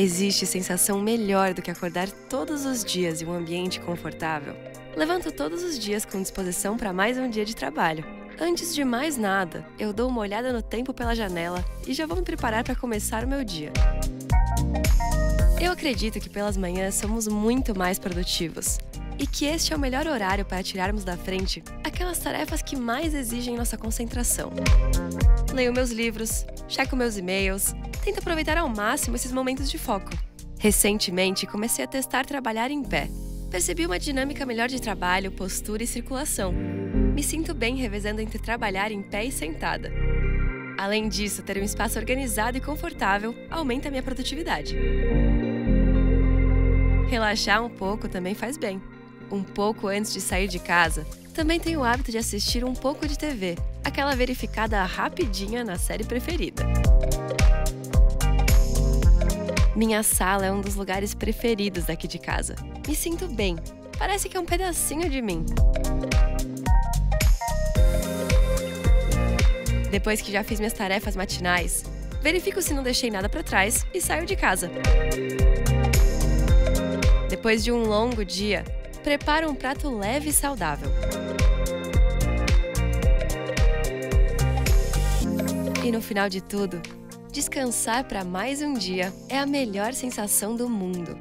Existe sensação melhor do que acordar todos os dias em um ambiente confortável? Levanto todos os dias com disposição para mais um dia de trabalho. Antes de mais nada, eu dou uma olhada no tempo pela janela e já vou me preparar para começar o meu dia. Eu acredito que pelas manhãs somos muito mais produtivos e que este é o melhor horário para tirarmos da frente aquelas tarefas que mais exigem nossa concentração. Leio meus livros, checo meus e-mails, tento aproveitar ao máximo esses momentos de foco. Recentemente, comecei a testar trabalhar em pé. Percebi uma dinâmica melhor de trabalho, postura e circulação. Me sinto bem revezando entre trabalhar em pé e sentada. Além disso, ter um espaço organizado e confortável aumenta minha produtividade. Relaxar um pouco também faz bem. Um pouco antes de sair de casa, também tenho o hábito de assistir um pouco de TV, aquela verificada rapidinha na série preferida. Minha sala é um dos lugares preferidos daqui de casa. Me sinto bem. Parece que é um pedacinho de mim. Depois que já fiz minhas tarefas matinais, verifico se não deixei nada para trás e saio de casa. Depois de um longo dia, preparo um prato leve e saudável. E no final de tudo, descansar para mais um dia é a melhor sensação do mundo.